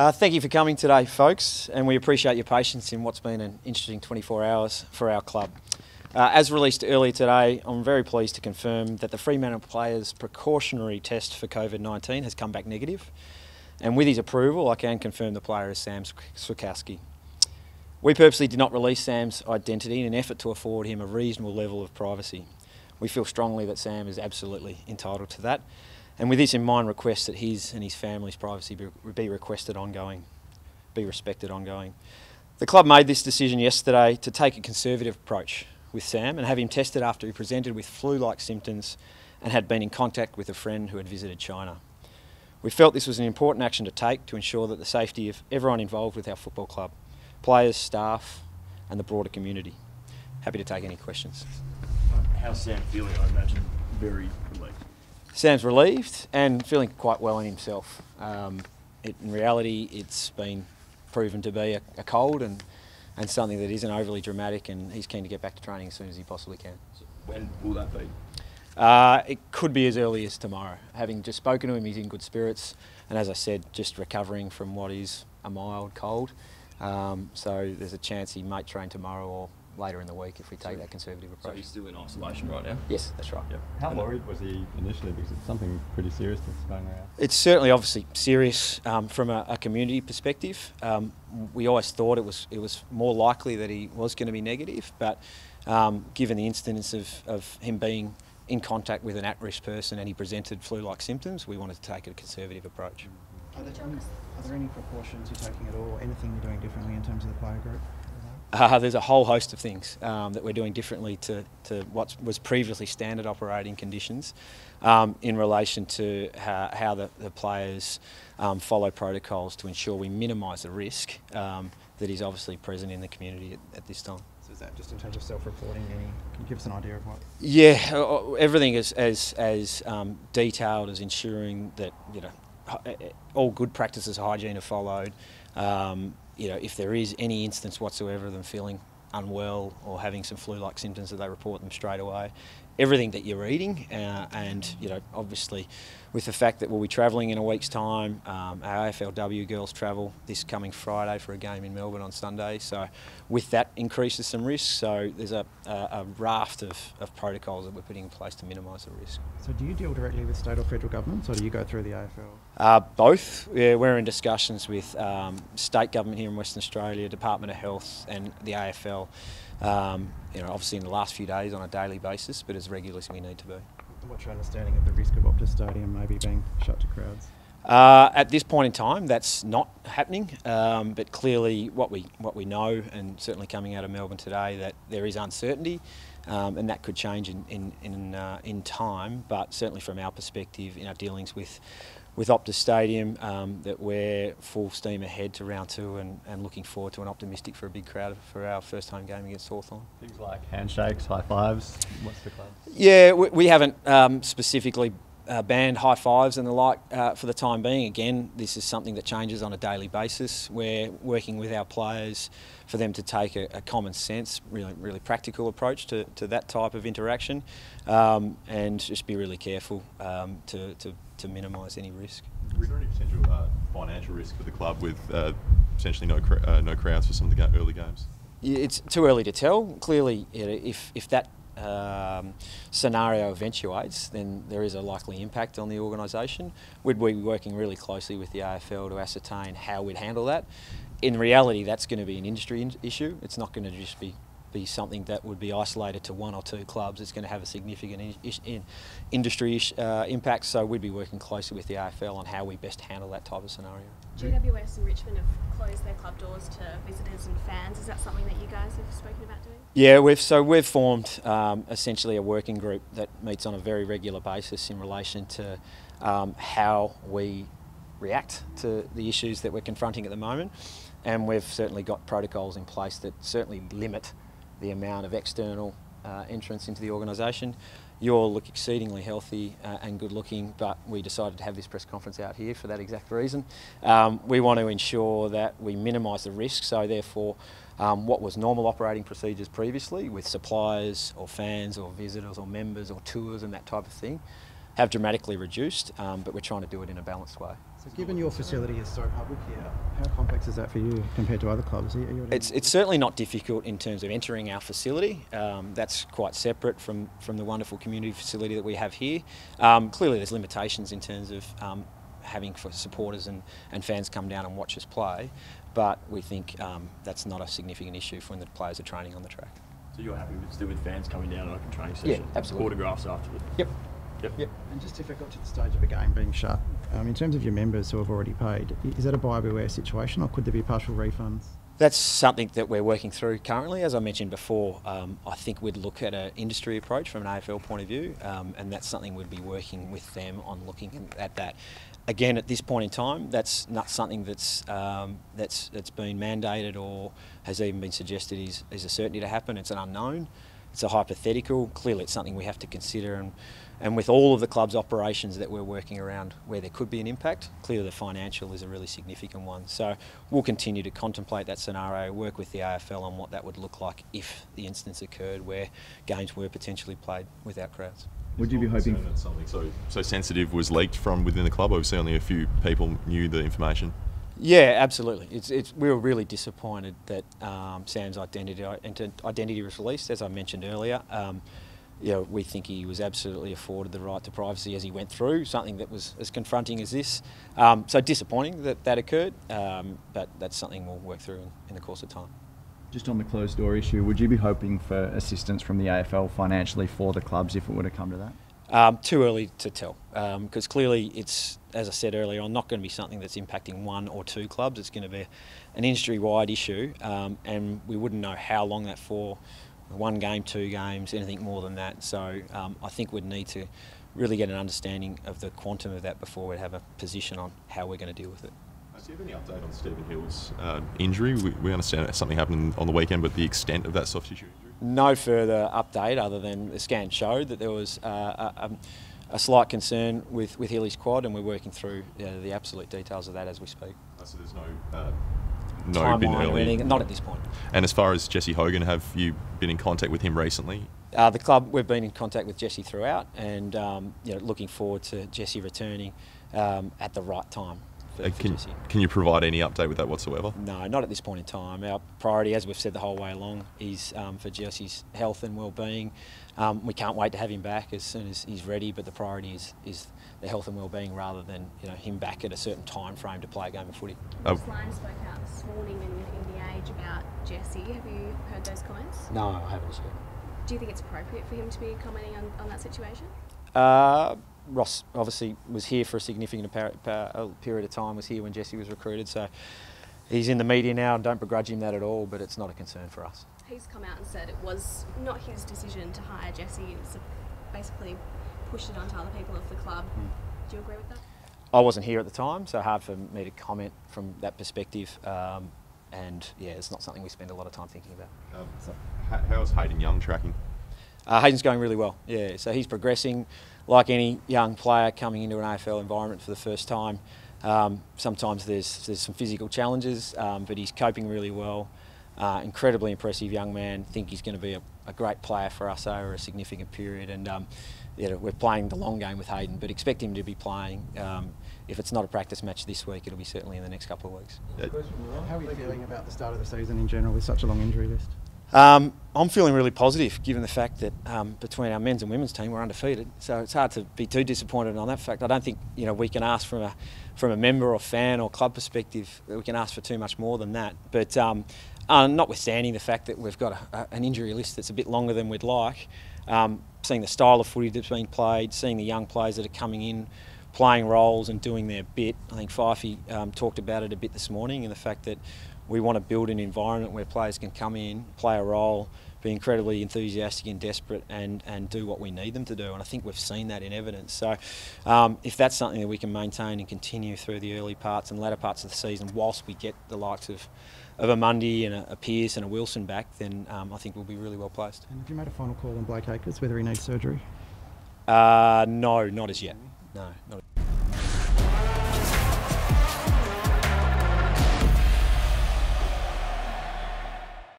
Uh, thank you for coming today, folks, and we appreciate your patience in what's been an interesting 24 hours for our club. Uh, as released earlier today, I'm very pleased to confirm that the Fremantle players' precautionary test for COVID 19 has come back negative, and with his approval, I can confirm the player is Sam Switkowski. We purposely did not release Sam's identity in an effort to afford him a reasonable level of privacy. We feel strongly that Sam is absolutely entitled to that, and with this in mind, request that his and his family's privacy be, be requested ongoing, be respected ongoing. The club made this decision yesterday to take a conservative approach with Sam and have him tested after he presented with flu-like symptoms and had been in contact with a friend who had visited China. We felt this was an important action to take to ensure that the safety of everyone involved with our football club, players, staff and the broader community. Happy to take any questions. How's Sam feeling? I imagine very Sam's relieved and feeling quite well in himself. Um, it, in reality, it's been proven to be a, a, cold and, and something that isn't overly dramatic, and he's keen to get back to training as soon as he possibly can. So when will that be? Uh, it could be as early as tomorrow. Having just spoken to him, he's in good spirits, and as I said, just recovering from what is a mild cold. Um, so there's a chance he might train tomorrow or later in the week if we take so, that conservative approach. So he's still in isolation right now? Yes, that's right. Yep. How worried was he initially because it's something pretty serious that's going around? It's certainly obviously serious um, from a, a, community perspective. Um, we always thought it was it was more likely that he was going to be negative, but um, given the instance of, of him being in contact with an at-risk person and he presented flu-like symptoms, we wanted to take a conservative approach. Are there, any, are there any precautions you're taking at all, anything you're doing differently in terms of the player group? Uh, there's a whole host of things um, that we're doing differently to, to what was previously standard operating conditions um, in relation to how, how the, the, players um, follow protocols to ensure we minimise the risk um, that is obviously present in the community at, at, this time. So is that just in terms of self-reporting? Can you give us an idea of what? Yeah, everything is as as um, detailed as ensuring that you know all good practices of hygiene are followed. Um, you know, if there is any instance whatsoever of them feeling unwell or having some flu-like symptoms, that they report them straight away. Everything that you're eating, uh, and you know, obviously, with the fact that we'll be travelling in a week's time, um, our AFLW girls travel this coming Friday for a game in Melbourne on Sunday. So, with that increases some risk. So there's a, a, a raft of, of protocols that we're putting in place to minimise the risk. So do you deal directly with state or federal governments, or do you go through the AFL? Uh, both. Yeah, we're in discussions with um, state government here in Western Australia, Department of Health, and the AFL. Um, you know, obviously in the last few days on a daily basis, but as regularly as we need to be. What's your understanding of the risk of Optus Stadium maybe being shut to crowds? Uh, at this point in time, that's not happening. Um, but clearly, what we what we know, and certainly coming out of Melbourne today, that there is uncertainty, um, and that could change in in in, uh, in time. But certainly, from our perspective, in our dealings with with Optus Stadium um, that we're full steam ahead to round two and, and looking forward to an optimistic for a big crowd for our first home game against Hawthorn. Things like handshakes, high fives, what's the club? Yeah, we, we haven't um, specifically uh, banned high fives and the like uh, for the time being. Again, this is something that changes on a daily basis. We're working with our players for them to take a, a common sense, really, really practical approach to, to that type of interaction um, and just be really careful um, to, to, to minimise any risk. Is there any potential uh, financial risk for the club with uh, potentially no, uh, no crowds for some of the early games? It's too early to tell. Clearly, if, if that um, scenario eventuates, then there is a likely impact on the organisation. We'd be working really closely with the AFL to ascertain how we'd handle that. In reality, that's going to be an industry in issue. It's not going to just be be something that would be isolated to one or two clubs. It's going to have a significant in industry uh, impact. So we'd be working closely with the AFL on how we best handle that type of scenario. GWS and Richmond have closed their club doors to visitors and fans. Is that something that you guys have spoken about doing? Yeah, we've so we've formed um, essentially a working group that meets on a very regular basis in relation to um, how we react to the issues that we're confronting at the moment. And we've certainly got protocols in place that certainly limit the amount of external uh, entrance into the organisation. You all look exceedingly healthy uh, and good looking, but we decided to have this press conference out here for that exact reason. Um, we want to ensure that we minimise the risk, so therefore um, what was normal operating procedures previously with suppliers or fans or visitors or members or tours and that type of thing have dramatically reduced, um, but we're trying to do it in a balanced way. So given your facility is so public here, how complex is that for you compared to other clubs? Are you- It's, it's certainly not difficult in terms of entering our facility. Um, that's quite separate from, from the wonderful community facility that we have here. Um, clearly, there's limitations in terms of um, having for supporters and, and fans come down and watch us play, but we think um, that's not a significant issue for when the players are training on the track. So you're happy with still with fans coming down like a training Yeah, session? absolutely. Autographs afterwards. Yep. Yep. Yep. And just if it got to the stage of a game being shut, um, in terms of your members who have already paid, is that a buyer beware situation or could there be partial refunds? That's something that we're working through currently. As I mentioned before, um, I think we'd look at an industry approach from an AFL point of view, um, and that's something we'd be working with them on looking at that. Again, at this point in time, that's not something that's um, that's that's been mandated or has even been suggested is, is a certainty to happen. It's an unknown. It's a hypothetical. Clearly, it's something we have to consider, and and with all of the club's operations that we're working around where there could be an impact, clearly the financial is a really significant one. So we'll continue to contemplate that scenario, work with the AFL on what that would look like if the instance occurred where games were potentially played without crowds. Would you be hoping? that something so so sensitive was leaked from within the club? Obviously, only a few people knew the information. Yeah, absolutely. It's, it's, we were really disappointed that um, Sam's identity identity was released, as I mentioned earlier. Um, you know, we think he was absolutely afforded the right to privacy as he went through, something that was as confronting as this. Um, so disappointing that that occurred, um, but that's something we'll work through in, in the course of time. Just on the closed door issue, would you be hoping for assistance from the AFL financially for the clubs if it were to come to that? Um, too early to tell because clearly it's, as I said earlier on, not going to be something that's impacting one or two clubs. It's going to be an industry-wide issue, um, and we wouldn't know how long that for. One game, two games, anything more than that. So um, I think we'd need to really get an understanding of the quantum of that before we'd have a position on how we're going to deal with it. Do you have any update on Stephen Hill's uh, injury? We, we understand that something happened on the weekend, but the extent of that soft tissue injury? No further update other than the scan showed that there was uh, a, a, a slight concern with, with Hilly's quad, and we're working through uh, the absolute details of that as we speak. Uh, so there's no uh, no been Timeline or early. anything, not at this point. And as far as Jesse Hogan, have you been in contact with him recently? Uh, the club, we've been in contact with Jesse throughout, and um, you know, looking forward to Jesse returning um, at the right time for, Uh, for can, you provide any update with that whatsoever? No, not at this point in time. Our priority, as we've said the whole way along, is um, for Jesse's health and well-being. Um, we can't wait to have him back as soon as he's ready, but the priority is, is the health and well-being rather than you know him back at a certain time frame to play a game of footy. Uh, Ross Lyon spoke out this morning in, in the Age about Jesse. Have you heard those comments? No, I haven't yet. Do you think it's appropriate for him to be commenting on, on that situation? Uh, Ross obviously was here for a significant par- par- uh, period of time. Was here when Jesse was recruited, so he's in the media now, and don't begrudge him that at all. But it's not a concern for us. He's come out and said it was not his decision to hire Jesse. It was basically pushed it onto other people of the club. Do you agree with that? I wasn't here at the time, so hard for me to comment from that perspective. Um, and yeah, it's not something we spend a lot of time thinking about. Um, how, how's Hayden Young tracking? Uh, Hayden's going really well. Yeah, so he's progressing like any young player coming into an AFL environment for the first time. Um, sometimes there's there's some physical challenges, um, but he's coping really well. Uh, incredibly impressive young man. Think he's going to be a, a great player for us over a significant period. And um, yeah, we're playing the long game with Hayden, but expect him to be playing. Um, if it's not a practice match this week, it'll be certainly in the next couple of weeks. How are you feeling about the start of the season in general with such a long injury list? Um, I'm feeling really positive given the fact that um, between our men's and women's team we're undefeated. So it's hard to be too disappointed on that fact. I don't think you know we can ask from a from a member or fan or club perspective that we can ask for too much more than that. But um, uh, notwithstanding the fact that we've got a, a, an injury list that's a bit longer than we'd like, um, seeing the style of footy that's being played, seeing the young players that are coming in, playing roles and doing their bit. I think Fyfey um, talked about it a bit this morning and the fact that we want to build an environment where players can come in, play a role, be incredibly enthusiastic and desperate, and, and do what we need them to do. And I think we've seen that in evidence. So, um, if that's something that we can maintain and continue through the early parts and latter parts of the season, whilst we get the likes of of a Mundy and a, a Pearce and a Wilson back, then um, I think we'll be really well placed. And have you made a final call on Blake Acres whether he needs surgery? Uh, no, not as yet. No, not.